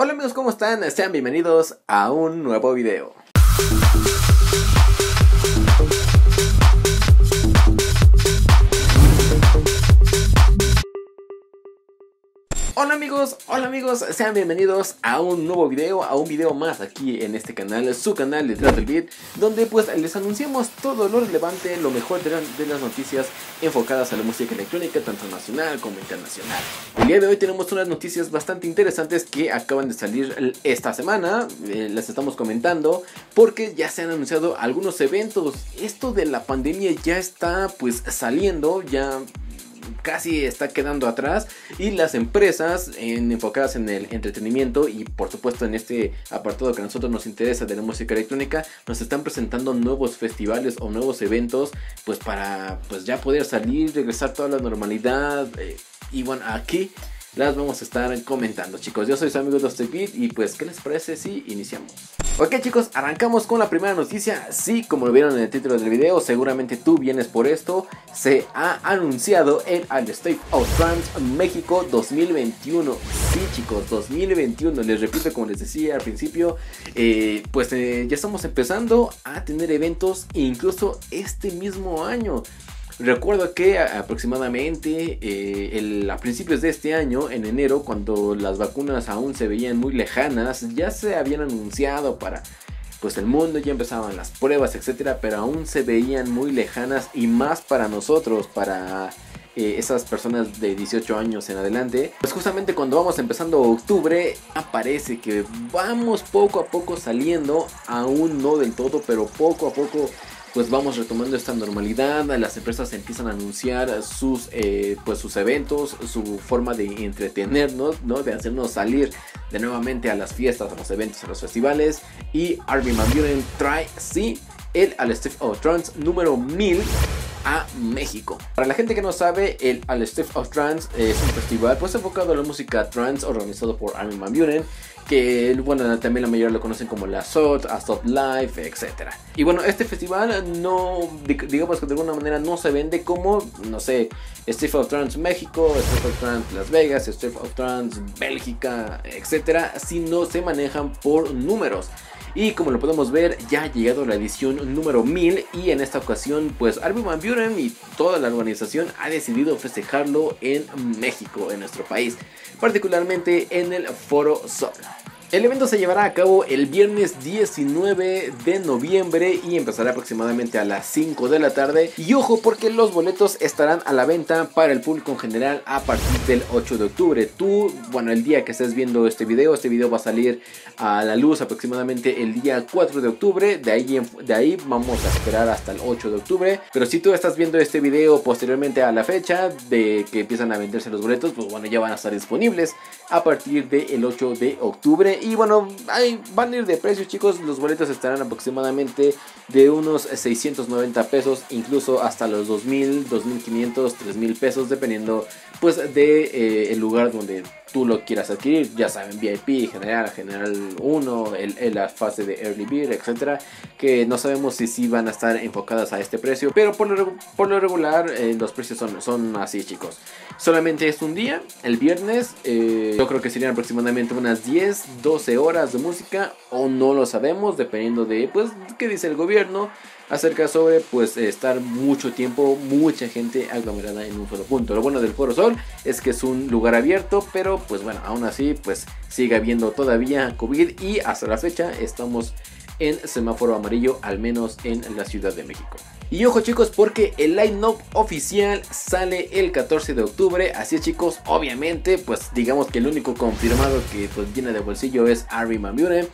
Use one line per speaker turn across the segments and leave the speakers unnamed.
Hola amigos, ¿cómo están? Sean bienvenidos a un nuevo video. Hola amigos, hola amigos, sean bienvenidos a un nuevo video, a un video más aquí en este canal, su canal Detrás del Beat, donde pues les anunciamos todo lo relevante, lo mejor de, las noticias enfocadas a la música electrónica, tanto nacional como internacional. El día de hoy tenemos unas noticias bastante interesantes que acaban de salir esta semana, eh, las estamos comentando, porque ya se han anunciado algunos eventos, esto de la pandemia ya está pues saliendo, ya casi está quedando atrás y las empresas enfocadas en el entretenimiento y por supuesto en este apartado que a nosotros nos interesa de la música electrónica nos están presentando nuevos festivales o nuevos eventos pues para pues ya poder salir regresar toda la normalidad eh, y bueno aquí las vamos a estar comentando chicos yo soy su amigo Beat y pues qué les parece si iniciamos Ok chicos, arrancamos con la primera noticia. Sí, como lo vieron en el título del video, seguramente tú vienes por esto. Se ha anunciado el Al State of Trans México 2021. Sí chicos, 2021. Les repito, como les decía al principio, eh, pues eh, ya estamos empezando a tener eventos incluso este mismo año. Recuerdo que aproximadamente eh, a principios de este año, en enero, cuando las vacunas aún se veían muy lejanas, ya se habían anunciado para pues el mundo, ya empezaban las pruebas, etcétera, pero aún se veían muy lejanas y más para nosotros, para eh, esas personas de 18 años en adelante. Pues justamente cuando vamos empezando octubre, aparece que vamos poco a poco saliendo, aún no del todo, pero poco a poco pues vamos retomando esta normalidad, las empresas empiezan a anunciar sus, eh, pues sus eventos, su forma de entretenernos, ¿no? de hacernos salir de nuevamente a las fiestas, a los eventos, a los festivales. Y Armin Van Buren trae, sí, el Al of Trance número 1000 México. Para la gente que no sabe, el Al of Trance es un festival pues enfocado a la música trance organizado por Armin Van Buren que bueno, también la mayoría lo conocen como la SOT, Astot Life, etc. Y bueno, este festival no, digamos que de alguna manera no se vende como, no sé, Street of Trans México, Street of Trans Las Vegas, Street of Trans Bélgica, etc. Sino se manejan por números. Y como lo podemos ver, ya ha llegado la edición número 1000 y en esta ocasión, pues Armin Van y toda la organización ha decidido festejarlo en México, en nuestro país, particularmente en el Foro Sol. El evento se llevará a cabo el viernes 19 de noviembre y empezará aproximadamente a las 5 de la tarde. Y ojo porque los boletos estarán a la venta para el público en general a partir del 8 de octubre. Tú, bueno, el día que estés viendo este video, este video va a salir a la luz aproximadamente el día 4 de octubre. De ahí, de ahí vamos a esperar hasta el 8 de octubre. Pero si tú estás viendo este video posteriormente a la fecha de que empiezan a venderse los boletos, pues bueno, ya van a estar disponibles a partir del 8 de octubre. Y bueno, ahí van a ir de precio chicos. Los boletos estarán aproximadamente de unos 690 pesos, incluso hasta los 2000, 2500, 3000 pesos, dependiendo pues de eh, el lugar donde tú lo quieras adquirir, ya saben, VIP, general, general 1, el, la fase de early beer, etcétera, que no sabemos si sí van a estar enfocadas a este precio, pero por lo, por lo regular eh, los precios son, son así, chicos. Solamente es un día, el viernes, eh, yo creo que serían aproximadamente unas 10, 12 horas de música, o no lo sabemos, dependiendo de, pues, qué dice el gobierno acerca sobre pues estar mucho tiempo, mucha gente aglomerada en un solo punto. Lo bueno del Foro Sol es que es un lugar abierto, pero pues bueno, aún así pues sigue habiendo todavía COVID y hasta la fecha estamos en semáforo amarillo, al menos en la Ciudad de México. Y ojo chicos, porque el line-up oficial sale el 14 de octubre. Así chicos, obviamente, pues digamos que el único confirmado que pues viene de bolsillo es Ari Mamure.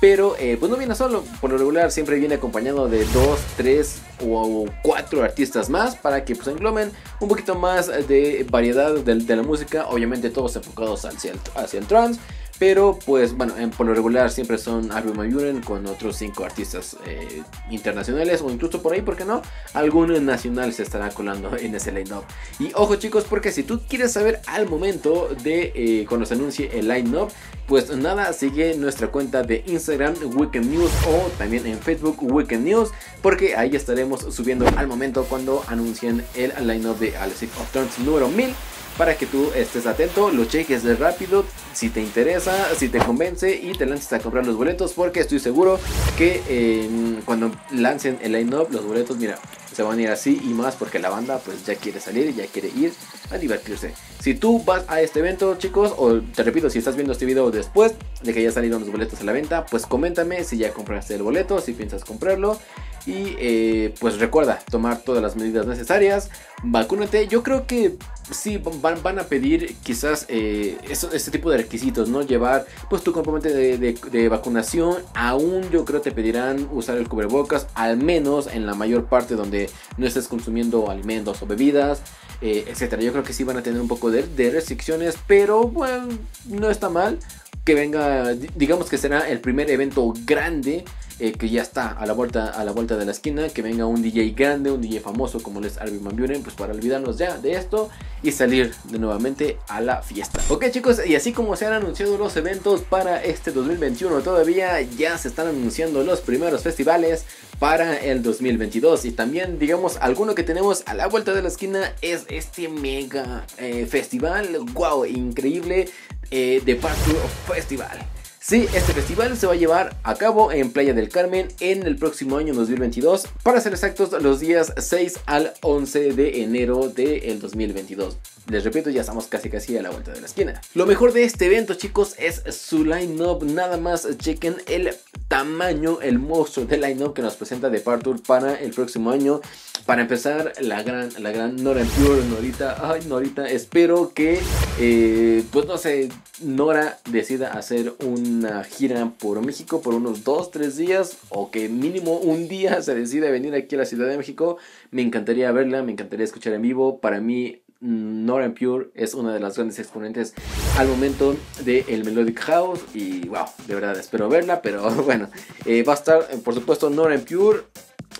Pero eh, pues no viene solo, por lo regular siempre viene acompañado de dos, tres o cuatro artistas más para que pues engloben un poquito más de variedad de, la música, obviamente todos enfocados hacia el, hacia el trance. Pero pues bueno, por lo regular siempre son Arby Mayuren con otros cinco artistas eh, internacionales o incluso por ahí, ¿por qué no? Algún nacional se estará colando en ese line-up. Y ojo chicos, porque si tú quieres saber al momento de eh, cuando se anuncie el line-up, pues nada, sigue nuestra cuenta de Instagram Weekend News o también en Facebook Weekend News, porque ahí estaremos subiendo al momento cuando anuncien el line-up de Alice of Turns número 1000 para que tú estés atento, lo cheques de rápido, si te interesa, si te convence y te lances a comprar los boletos porque estoy seguro que em, cuando lancen el line-up los boletos, mira, se van a ir así y más porque la banda pues ya quiere salir ya quiere ir a divertirse. Si tú vas a este evento, chicos, o te repito, si estás viendo este video después de que ya salieron los boletos a la venta, pues coméntame si ya compraste el boleto, si piensas comprarlo. Y eh, pues recuerda tomar todas las medidas necesarias. Vacúnate. Yo creo que sí van, a pedir quizás eh, este tipo de requisitos, ¿no? Llevar pues tu componente de, vacunación. Aún yo creo te pedirán usar el cubrebocas, al menos en la mayor parte donde no estés consumiendo alimentos o bebidas. Eh, etcétera. Yo creo que sí van a tener un poco de, de restricciones, pero bueno, no está mal que venga, digamos que será el primer evento grande eh, que ya está a la vuelta a la vuelta de la esquina, que venga un DJ grande, un DJ famoso como es Armin Van Buren, pues para olvidarnos ya de esto y salir de nuevamente a la fiesta. Ok chicos, y así como se han anunciado los eventos para este 2021, todavía ya se están anunciando los primeros festivales para el 2022 y también digamos alguno que tenemos a la vuelta de la esquina es este mega eh, festival, wow, increíble eh, de Party Festival. Sí, este festival se va a llevar a cabo en Playa del Carmen en el próximo año 2022, para ser exactos los días 6 al 11 de enero del 2022. Les repito, ya estamos casi casi a la vuelta de la esquina. Lo mejor de este evento, chicos, es su line-up. Nada más chequen el tamaño, el monstruo de line-up que nos presenta Departure para el próximo año. Para empezar, la gran, la gran Nora Pure, Norita. Ay, Norita, espero que, eh, pues no sé, Nora decida hacer una gira por México por unos 2, 3 días. O que mínimo un día se decida venir aquí a la Ciudad de México. Me encantaría verla, me encantaría escuchar en vivo. Para mí, Nora Pure es una de las grandes exponentes al momento del el Melodic House y wow, de verdad espero verla, pero bueno, eh, va a estar por supuesto Nora Pure,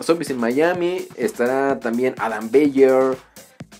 Zombies en Miami, estará también Adam Bayer,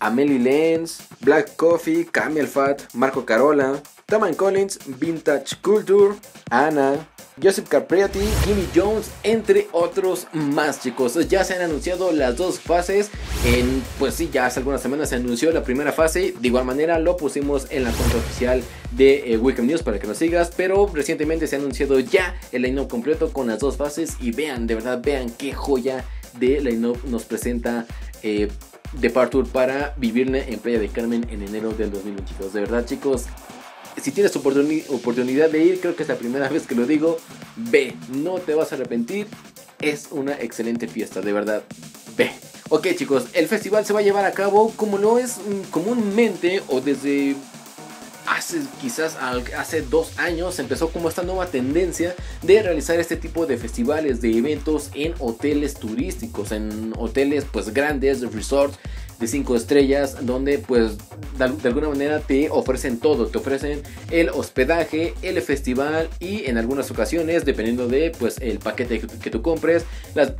Amelie Lenz, Black Coffee, Camel Fat, Marco Carola, Taman Collins, Vintage Culture, Ana, Joseph Capriati, Jimmy Jones, entre otros más chicos. Ya se han anunciado las dos fases. En, pues sí, ya hace algunas semanas se anunció la primera fase. De igual manera lo pusimos en la cuenta oficial de eh, News para que nos sigas. Pero recientemente se ha anunciado ya el line-up completo con las dos fases. Y vean, de verdad, vean qué joya de line-up nos presenta. Eh, Departure para vivirle en Playa de Carmen en enero del 2022. De verdad, chicos, si tienes oportunidad de ir, creo que es la primera vez que lo digo, ve, no te vas a arrepentir, es una excelente fiesta, de verdad, ve. Ok chicos, el festival se va a llevar a cabo como lo es mm, comúnmente o desde hace quizás hace dos años empezó como esta nueva tendencia de realizar este tipo de festivales, de eventos en hoteles turísticos, en hoteles pues grandes, resorts de 5 estrellas donde pues de, alguna manera te ofrecen todo, te ofrecen el hospedaje, el festival y en algunas ocasiones dependiendo de pues el paquete que, tú compres,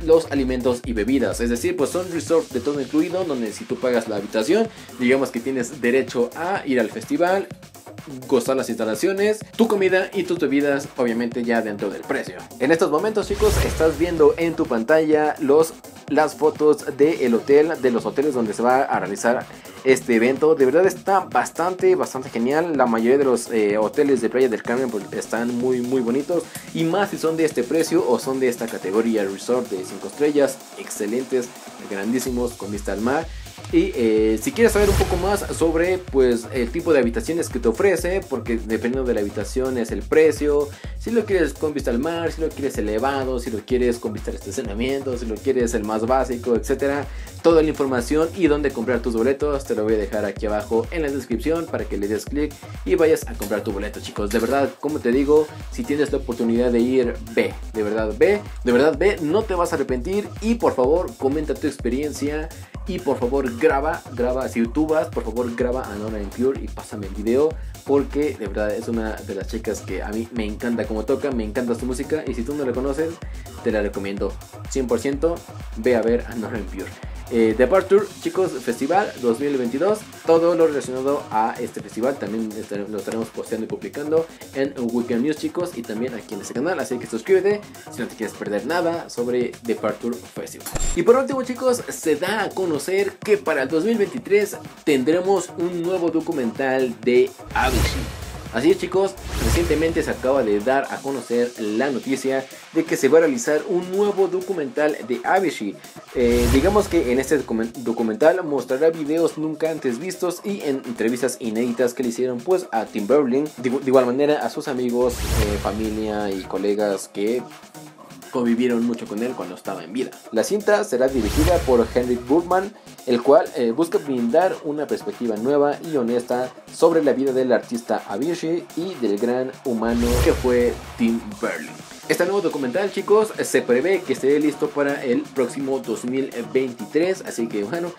los alimentos y bebidas, es decir pues son resorts de todo incluido donde si tú pagas la habitación digamos que tienes derecho a ir al festival gozar las instalaciones, tu comida y tus bebidas, obviamente ya dentro del precio. En estos momentos, chicos, estás viendo en tu pantalla los, las fotos del hotel, de los hoteles donde se va a realizar este evento. De verdad está bastante, bastante genial. La mayoría de los eh, hoteles de Playa del Carmen pues, están muy, muy bonitos. Y más si son de este precio o son de esta categoría resort de 5 estrellas. Excelentes, grandísimos, con vista al mar. Y eh, si quieres saber un poco más sobre pues el tipo de habitaciones que te ofrece, porque dependiendo de la habitación es el precio, si lo quieres con vista al mar, si lo quieres elevado, si lo quieres con vista al estacionamiento, si lo quieres el más básico, etcétera, toda la información y dónde comprar tus boletos te lo voy a dejar aquí abajo en la descripción para que le des clic y vayas a comprar tu boleto, chicos. De verdad, como te digo, si tienes la oportunidad de ir, ve, de verdad ve, de verdad ve, no te vas a arrepentir y por favor comenta tu experiencia y por favor graba, graba, si tú vas, por favor graba a Nora Pure y pásame el video porque de verdad es una de las chicas que a mí me encanta como toca, me encanta su música y si tú no la conoces, te la recomiendo 100%, ve a ver a Nora Pure. Eh, Departure, chicos, Festival 2022. Todo lo relacionado a este festival también lo estaremos posteando y publicando en Weekend News, chicos, y también aquí en este canal. Así que suscríbete si no te quieres perder nada sobre Departure Festival. Y por último, chicos, se da a conocer que para el 2023 tendremos un nuevo documental de Avicii. Así es chicos, recientemente se acaba de dar a conocer la noticia de que se va a realizar un nuevo documental de Avicii. Eh, digamos que en este documental mostrará videos nunca antes vistos y en entrevistas inéditas que le hicieron pues a Tim Berlin, de, igual manera a sus amigos, eh, familia y colegas que convivieron mucho con él cuando estaba en vida. La cinta será dirigida por Henry Burman, el cual eh, busca brindar una perspectiva nueva y honesta sobre la vida del artista Avicii y del gran humano que fue Tim Berlin. Este nuevo documental, chicos, se prevé que esté listo para el próximo 2023, así que bueno,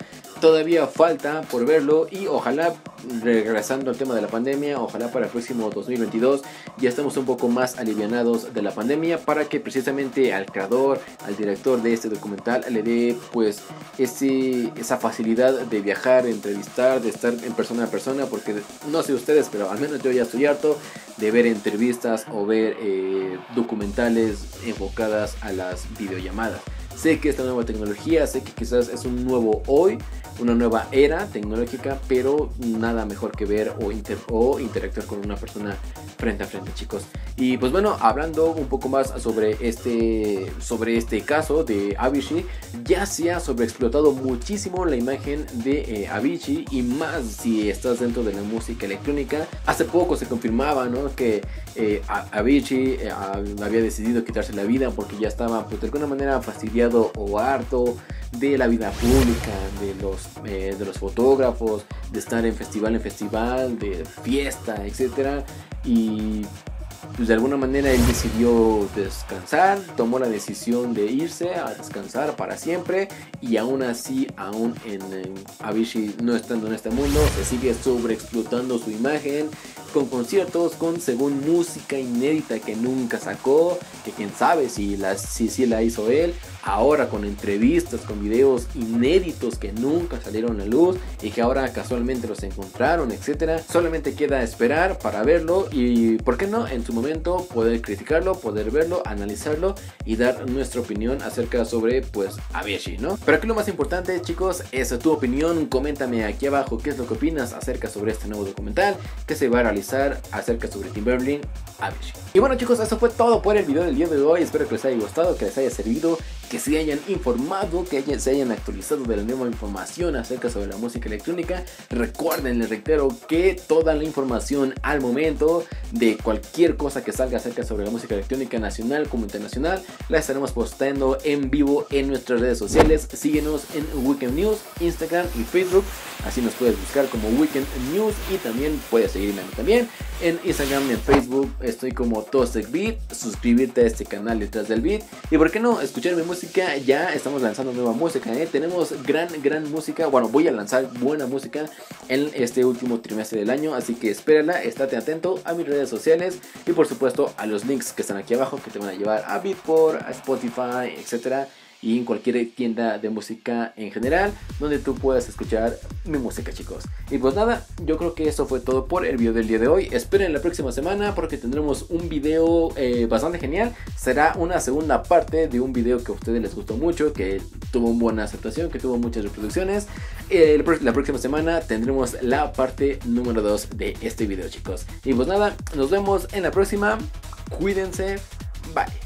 todavía falta por verlo y ojalá regresando al tema de la pandemia, ojalá para el próximo 2022 ya estemos un poco más alivianados de la pandemia para que precisamente al creador, al director de este documental le dé pues ese, esa facilidad de viajar, de entrevistar, de estar en persona a persona, porque no sé ustedes, pero al menos yo ya estoy harto de ver entrevistas o ver eh, documentales enfocadas a las videollamadas. Sé que esta nueva tecnología, sé que quizás es un nuevo hoy, una nueva era tecnológica, pero nada mejor que ver o, o interactuar con una persona frente a frente, chicos. Y pues bueno, hablando un poco más sobre este, sobre este caso de Avicii, ya se ha sobreexplotado muchísimo la imagen de eh, Avicii y más si estás dentro de la música electrónica. Hace poco se confirmaba ¿no? que eh, Avicii eh, había decidido quitarse la vida porque ya estaba pues, de alguna manera fastidiado o harto de la vida pública, de los, eh, de los fotógrafos, de estar en festival en festival, de fiesta, etc. Y pues de alguna manera él decidió descansar, tomó la decisión de irse a descansar para siempre y aún así, aún en, en Avicii no estando en este mundo, se sigue sobreexplotando su imagen con conciertos, con según música inédita que nunca sacó, que quién sabe si la, si, si la hizo él, ahora con entrevistas, con videos inéditos que nunca salieron a luz y que ahora casualmente los encontraron, etcétera. Solamente queda esperar para verlo y, ¿por qué no? En su momento poder criticarlo, poder verlo, analizarlo y dar nuestra opinión acerca sobre, pues, Avicii, ¿no? Pero aquí lo más importante, chicos, es tu opinión. Coméntame aquí abajo qué es lo que opinas acerca sobre este nuevo documental que se va a realizar acerca sobre Timberlake Avicii. Y bueno chicos, eso fue todo por el video del día de hoy. Espero que les haya gustado, que les haya servido, que se hayan informado, que se hayan actualizado de la nueva información acerca sobre la música electrónica. Recuerden, les reitero que toda la información al momento de cualquier cosa que salga acerca sobre la música electrónica nacional como internacional, la estaremos postando en vivo en nuestras redes sociales. Síguenos en Weekend News, Instagram y Facebook. Así nos puedes buscar como Weekend News y también puedes seguirme también en Instagram y en Facebook. Estoy como Toasted Beat. Suscribirte a este canal detrás del beat. Y por qué no escuchar mi música. Ya estamos lanzando nueva música. ¿eh? Tenemos gran, gran música. Bueno, voy a lanzar buena música en este último trimestre del año. Así que espérala. Estate atento a mis redes sociales. Y por supuesto a los links que están aquí abajo que te van a llevar a Beatport, a Spotify, etcétera y en cualquier tienda de música en general donde tú puedas escuchar mi música chicos. Y pues nada, yo creo que eso fue todo por el video del día de hoy. Esperen la próxima semana porque tendremos un video eh, bastante genial. Será una segunda parte de un video que a ustedes les gustó mucho, que tuvo una buena aceptación, que tuvo muchas reproducciones. La próxima semana tendremos la parte número 2 de este video chicos. Y pues nada, nos vemos en la próxima. Cuídense. Bye.